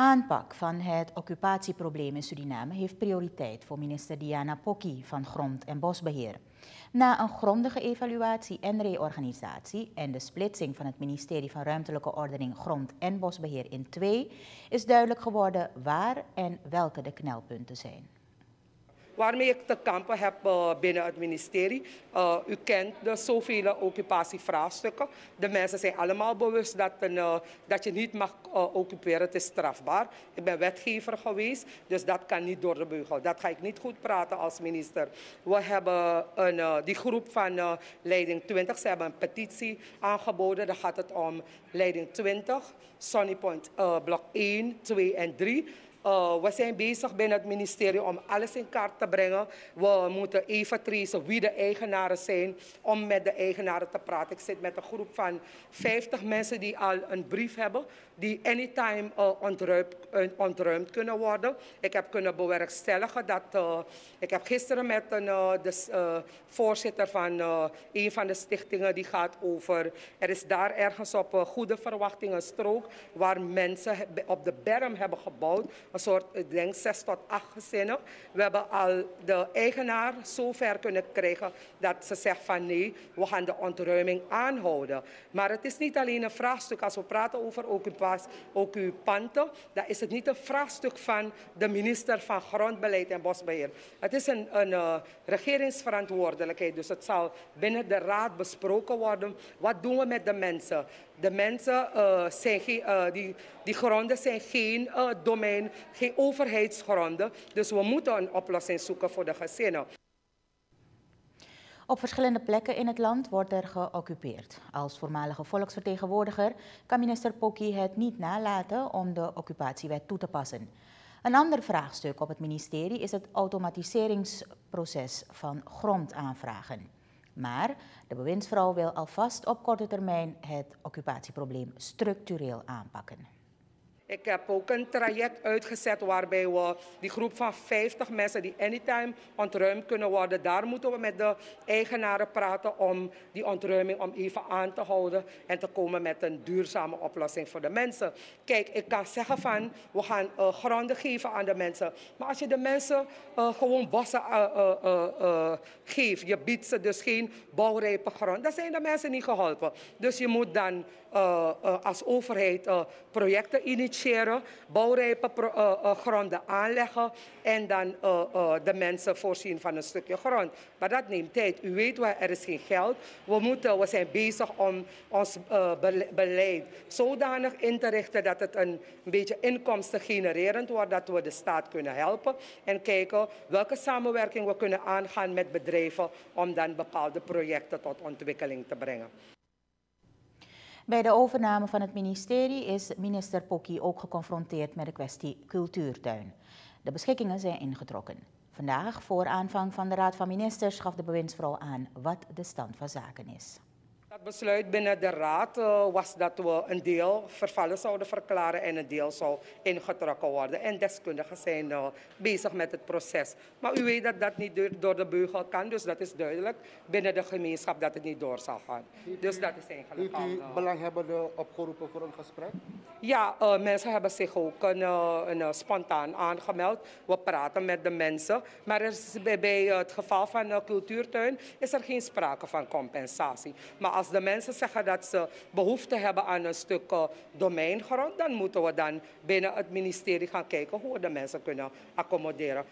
Aanpak van het occupatieprobleem in Suriname heeft prioriteit voor minister Diana Pokki van Grond- en Bosbeheer. Na een grondige evaluatie en reorganisatie en de splitsing van het ministerie van Ruimtelijke Ordening, Grond- en Bosbeheer in twee, is duidelijk geworden waar en welke de knelpunten zijn waarmee ik te kampen heb uh, binnen het ministerie. Uh, u kent de zoveel occupatievraagstukken. De mensen zijn allemaal bewust dat, een, uh, dat je niet mag occuperen. Het is strafbaar. Ik ben wetgever geweest, dus dat kan niet door de beugel. Dat ga ik niet goed praten als minister. We hebben een, die groep van Leiding 20, ze hebben een petitie aangeboden. Dan gaat het om Leiding 20, Sunny Point blok 1, 2 en 3. Uh, we zijn bezig binnen het ministerie om alles in kaart te brengen. We moeten even tracen wie de eigenaren zijn om met de eigenaren te praten. Ik zit met een groep van 50 mensen die al een brief hebben die anytime uh, ontruimd, uh, ontruimd, kunnen worden. Ik heb kunnen bewerkstelligen dat... Ik heb gisteren met een, de voorzitter van een van de stichtingen die gaat over... Er is daar ergens op goede verwachtingen strook waar mensen op de berm hebben gebouwd een soort, ik denk, zes tot acht gezinnen. We hebben al de eigenaar zover kunnen krijgen dat ze zegt van nee, we gaan de ontruiming aanhouden. Maar het is niet alleen een vraagstuk, als we praten over occupanten, dan is het niet een vraagstuk van de minister van Grondbeleid en Bosbeheer. Het is een, een uh, regeringsverantwoordelijkheid, dus het zal binnen de raad besproken worden. Wat doen we met de mensen? De mensen, uh, zijn uh, die, die gronden zijn geen domein, geen overheidsgronden. Dus we moeten een oplossing zoeken voor de gezinnen. Op verschillende plekken in het land wordt er geoccupeerd. Als voormalige volksvertegenwoordiger kan minister Pokki het niet nalaten om de occupatiewet toe te passen. Een ander vraagstuk op het ministerie is het automatiseringsproces van grondaanvragen. Maar de bewindsvrouw wil alvast op korte termijn het occupatieprobleem structureel aanpakken. Ik heb ook een traject uitgezet waarbij we die groep van 50 mensen die anytime ontruimd kunnen worden, daar moeten we met de eigenaren praten om die ontruiming om even aan te houden en te komen met een duurzame oplossing voor de mensen. Kijk, ik kan zeggen van we gaan uh, gronden geven aan de mensen, maar als je de mensen uh, gewoon bossen uh, geeft, je biedt ze dus geen bouwrijpe grond, dan zijn de mensen niet geholpen. Dus je moet dan als overheid projecten initiëren initiëren, bouwrijpe uh, gronden aanleggen en dan uh, de mensen voorzien van een stukje grond. Maar dat neemt tijd. U weet, wel, er is geen geld. We, moeten, we zijn bezig om ons beleid zodanig in te richten dat het een beetje inkomsten genererend wordt, dat we de staat kunnen helpen en kijken welke samenwerking we kunnen aangaan met bedrijven om dan bepaalde projecten tot ontwikkeling te brengen. Bij de overname van het ministerie is minister Pokki ook geconfronteerd met de kwestie cultuurtuin. De beschikkingen zijn ingetrokken. Vandaag, voor aanvang van de Raad van Ministers, gaf de bewindsvrouw aan wat de stand van zaken is. Het besluit binnen de Raad uh, was dat we een deel vervallen zouden verklaren en een deel zou ingetrokken worden. En deskundigen zijn uh, bezig met het proces. Maar u weet dat dat niet door, de beugel kan, dus dat is duidelijk binnen de gemeenschap dat het niet door zal gaan. Dus dat is eigenlijk Heeft u belanghebbenden opgeroepen voor een gesprek? Ja, uh, mensen hebben zich ook een, een, spontaan aangemeld. We praten met de mensen. Maar is bij, bij het geval van de cultuurtuin is er geen sprake van compensatie. Maar als de mensen zeggen dat ze behoefte hebben aan een stuk uh, domeingrond, dan moeten we dan binnen het ministerie gaan kijken hoe we de mensen kunnen accommoderen.